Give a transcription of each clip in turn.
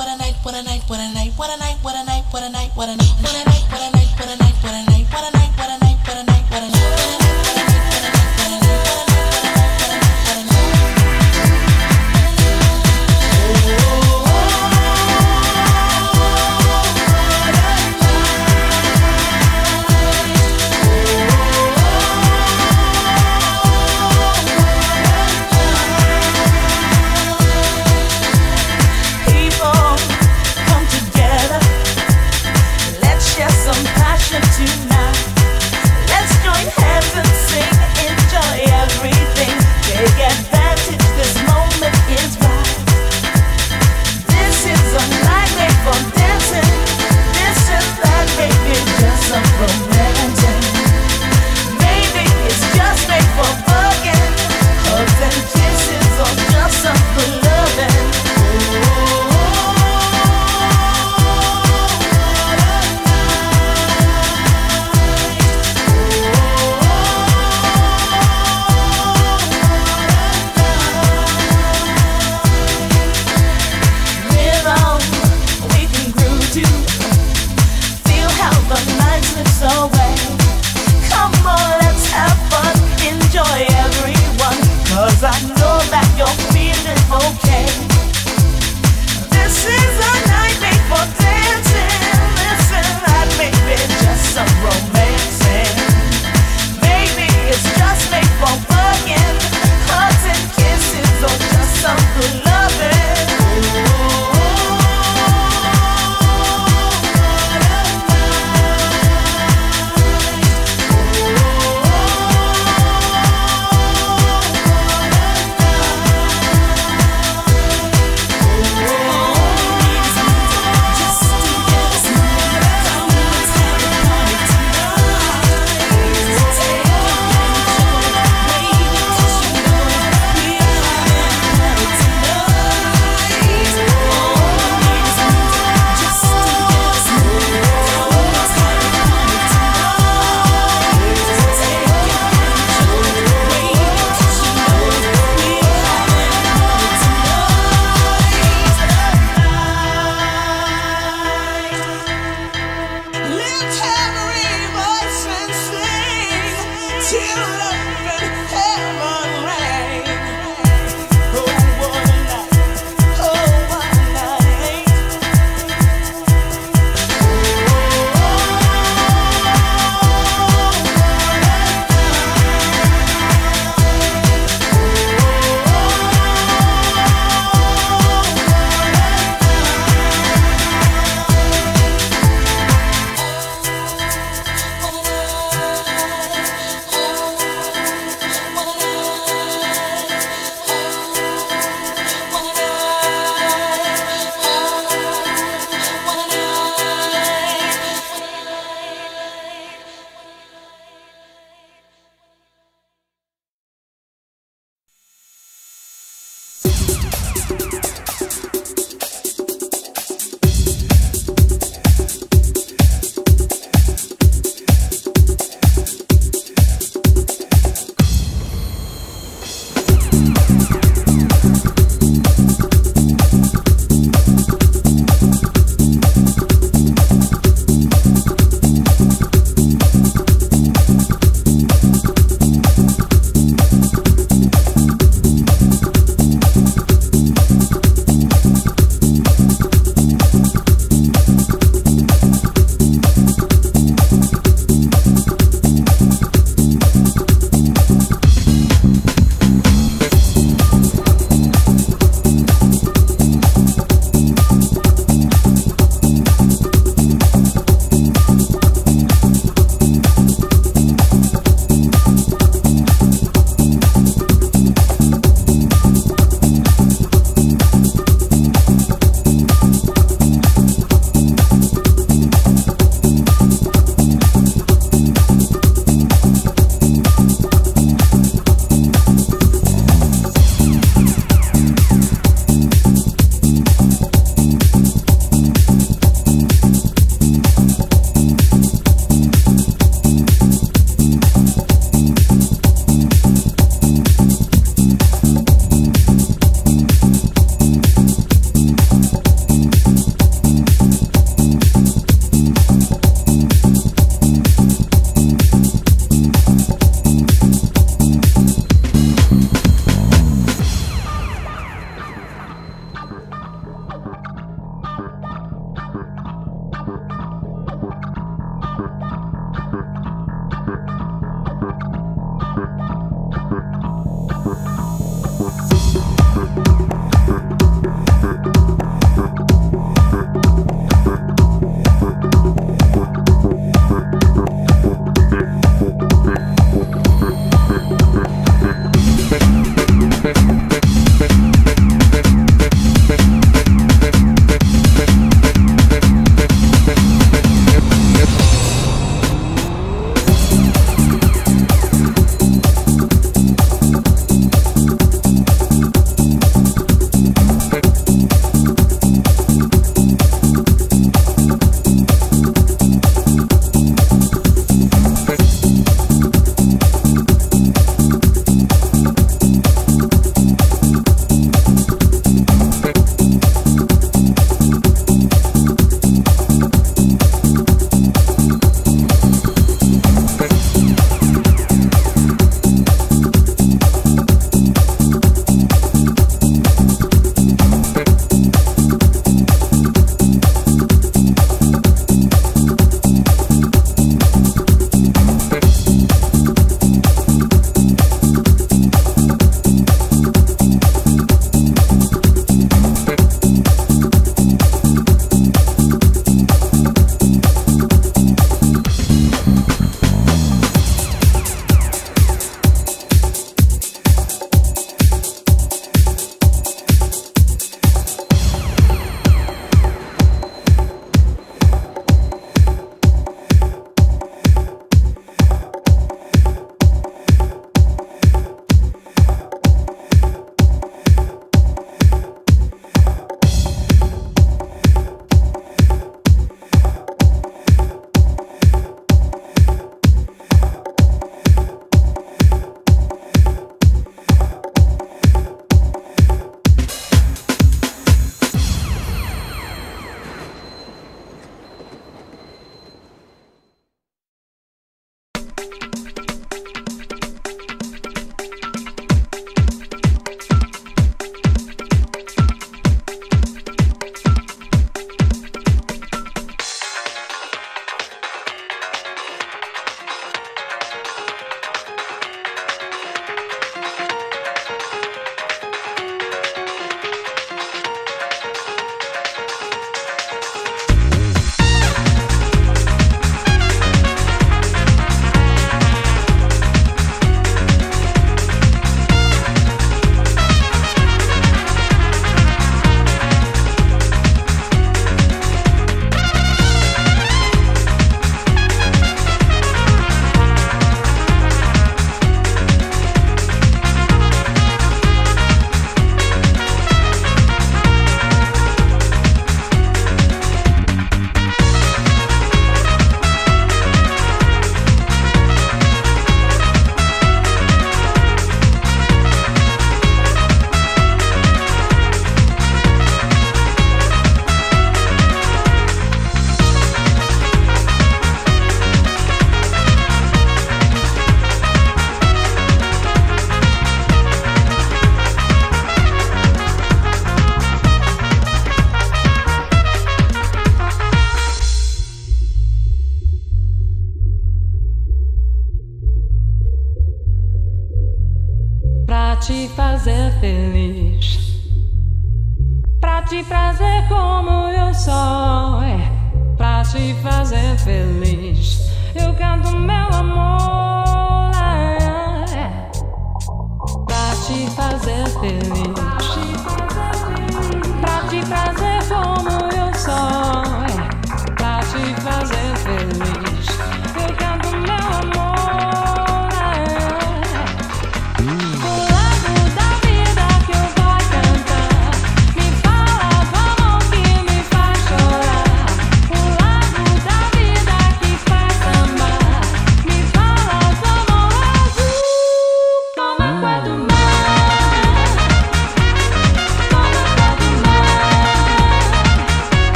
what a night, what a night, what a night, what a night, what a night, what a night, what a night, what a night, what a night, what a night, what a night, what a night, what a night, what a night, what a night, what a night.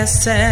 Guessing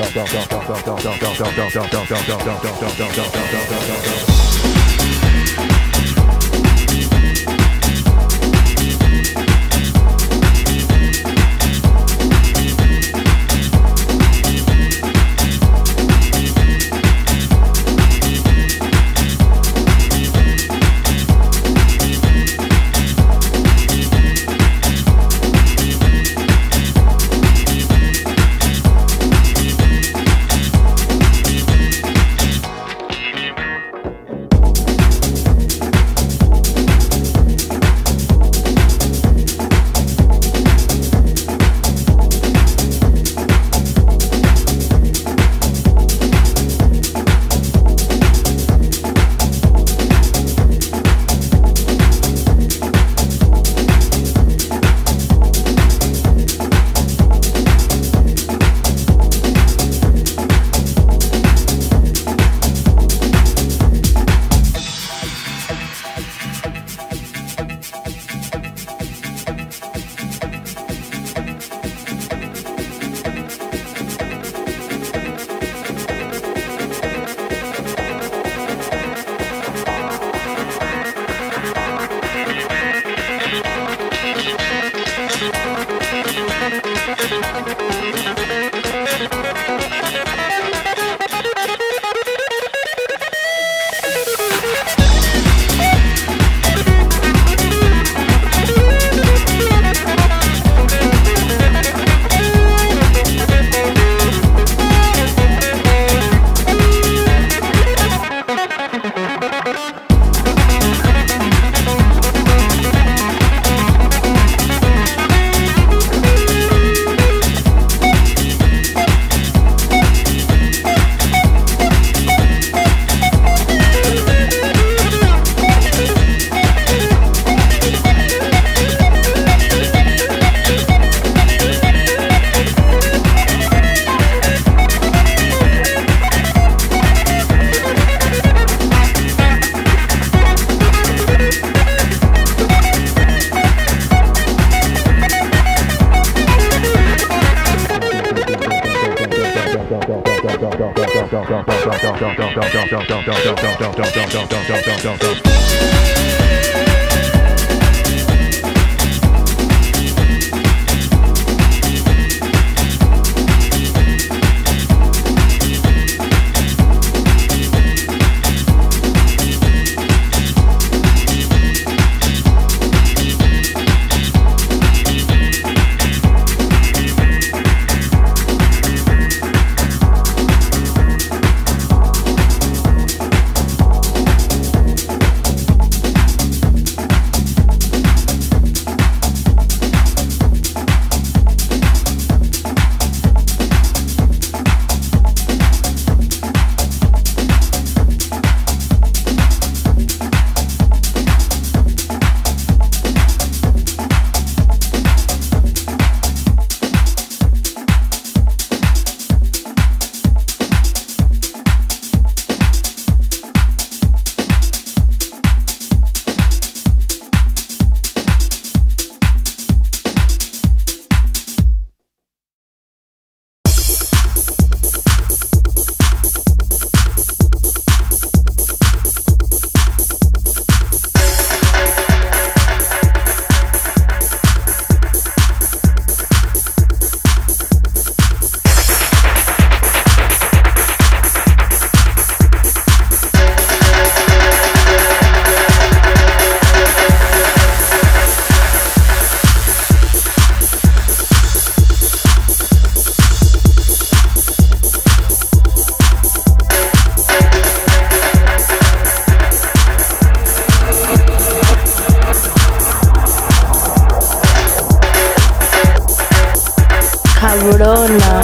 Thank cabrona.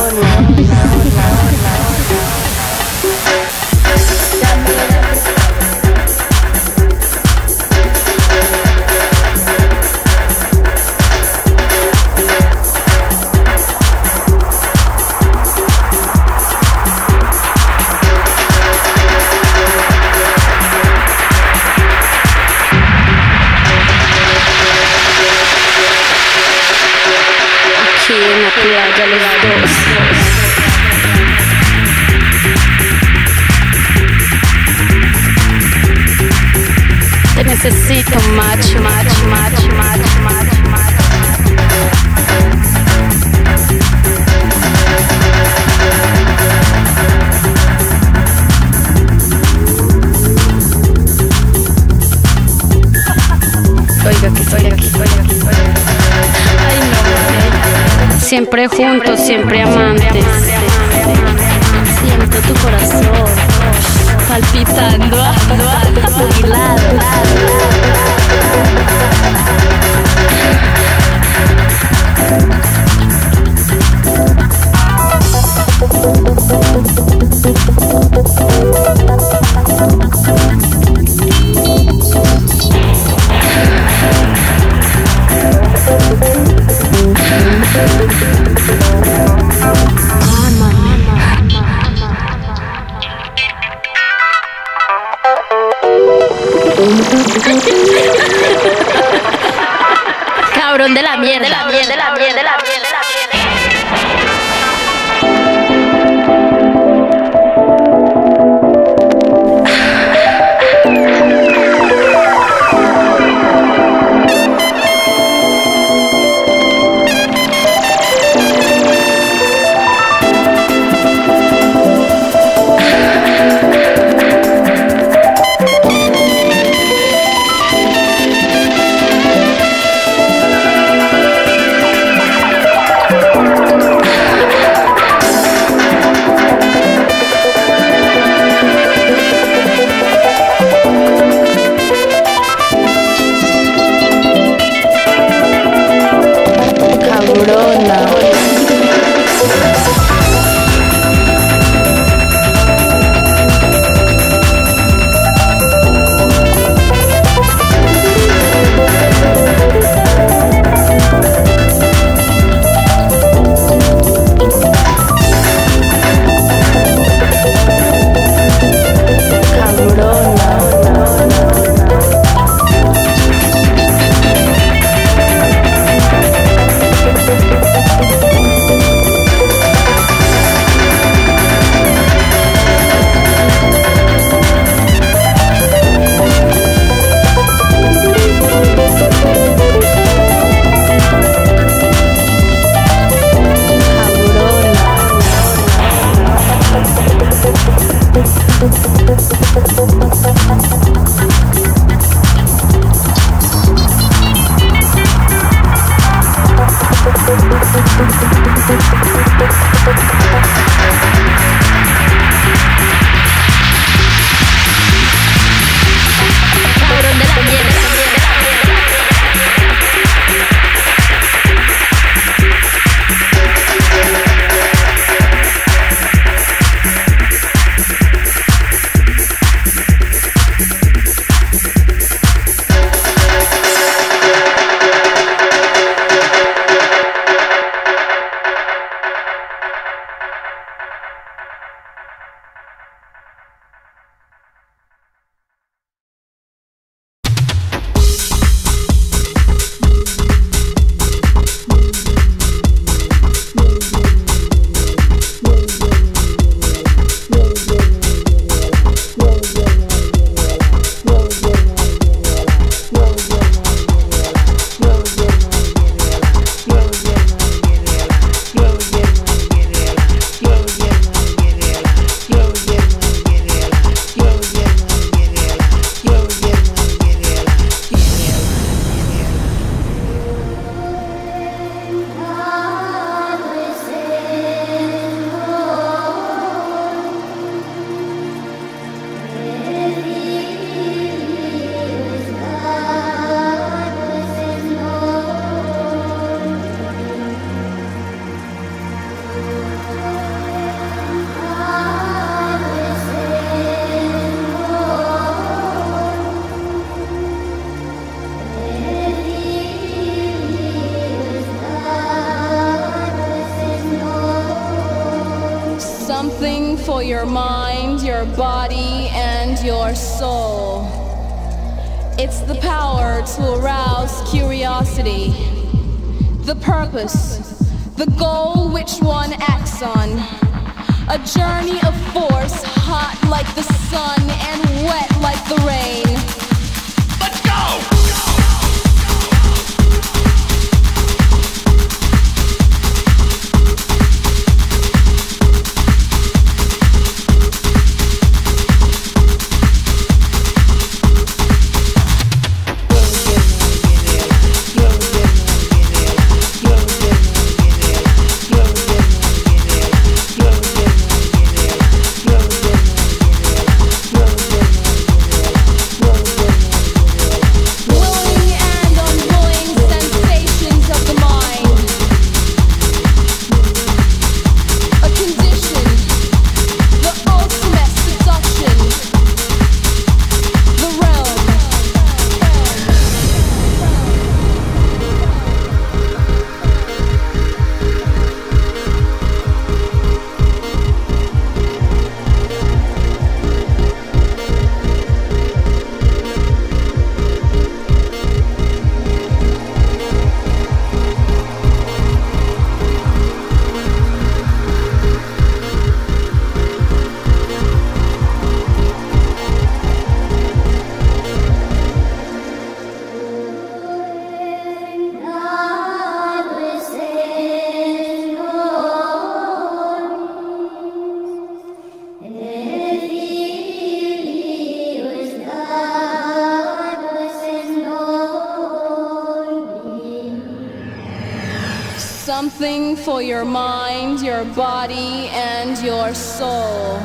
Something for your mind, your body, and your soul.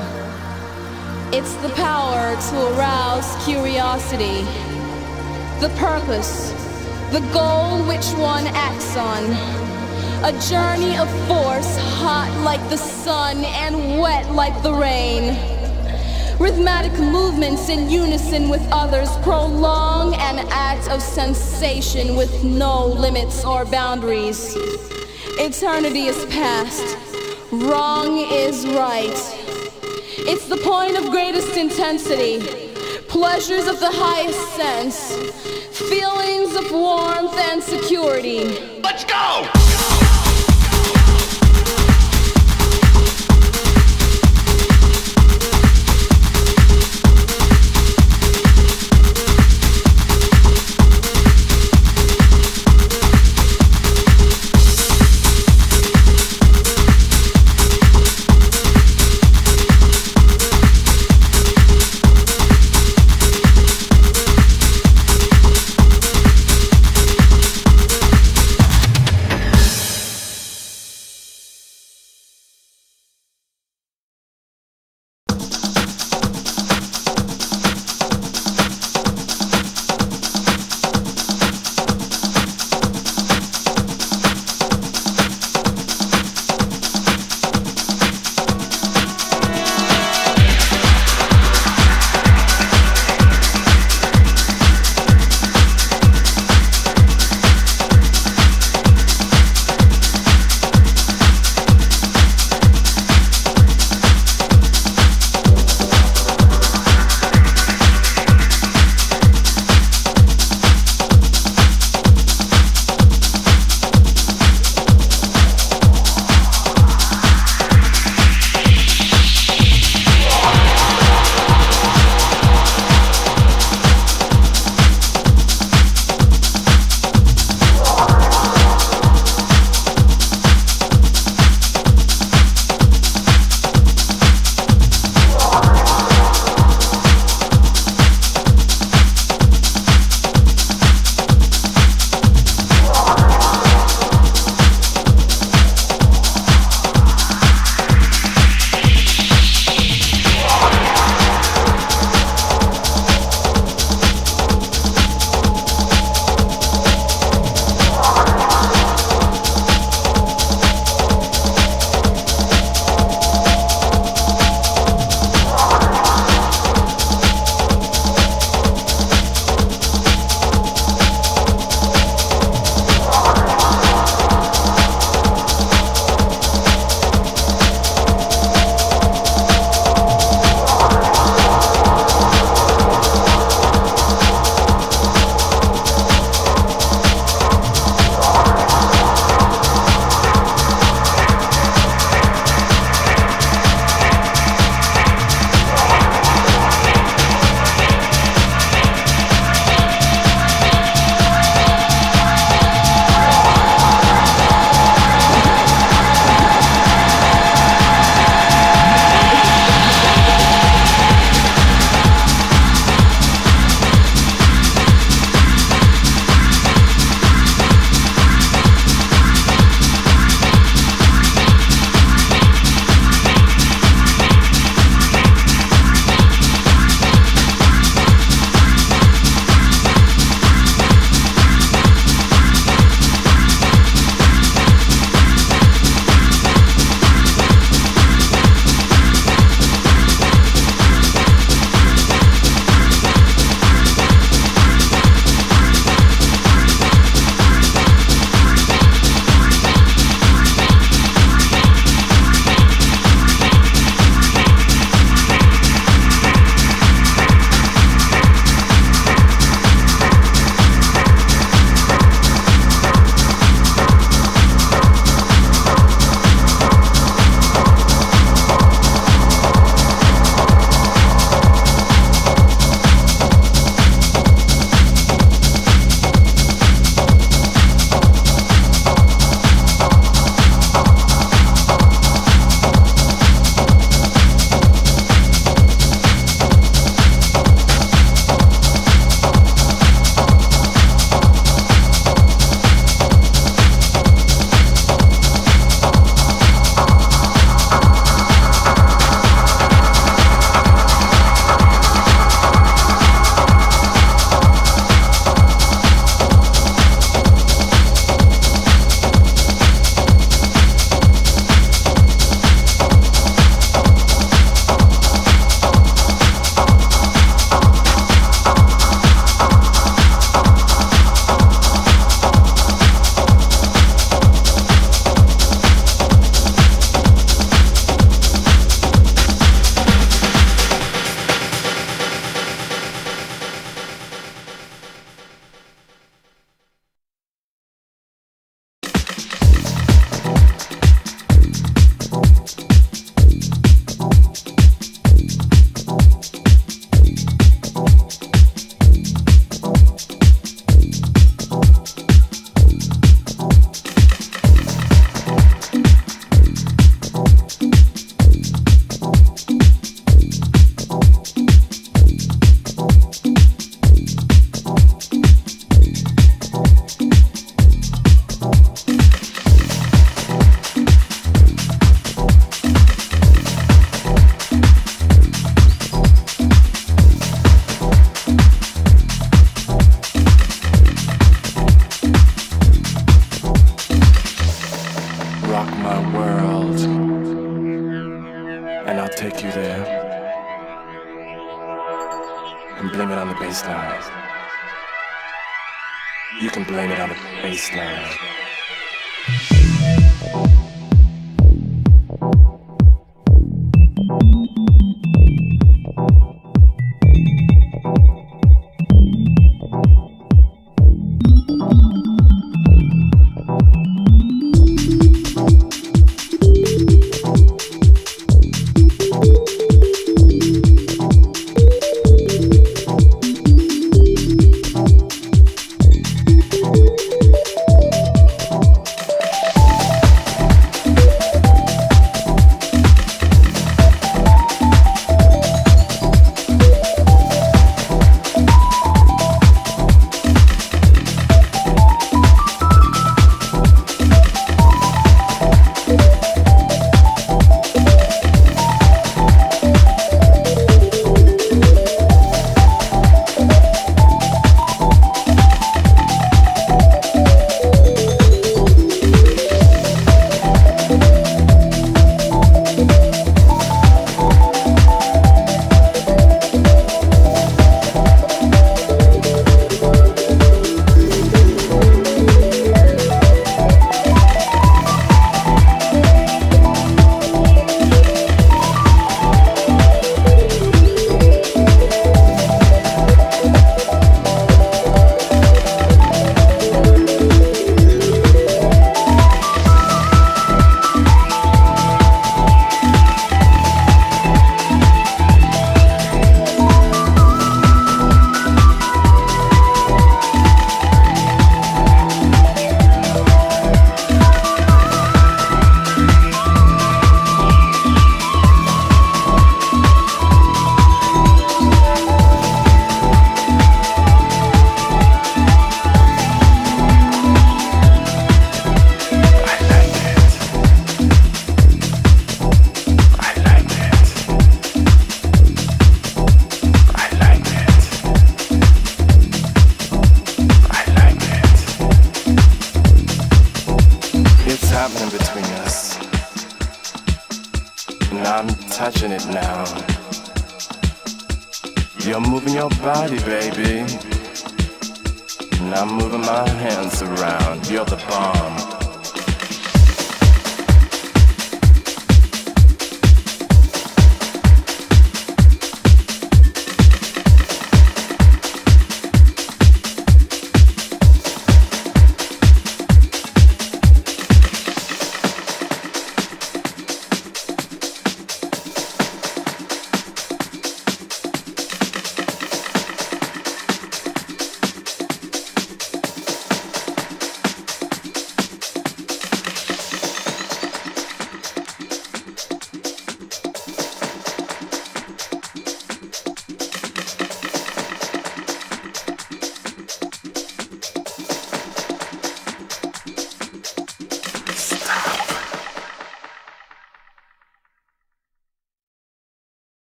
It's the power to arouse curiosity, the purpose, the goal which one acts on. A journey of force, hot like the sun and wet like the rain. Rhythmic movements in unison with others prolong an act of sensation with no limits or boundaries. Eternity is past, wrong is right. It's the point of greatest intensity, pleasures of the highest sense, feelings of warmth and security. Let's go!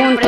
Juntos,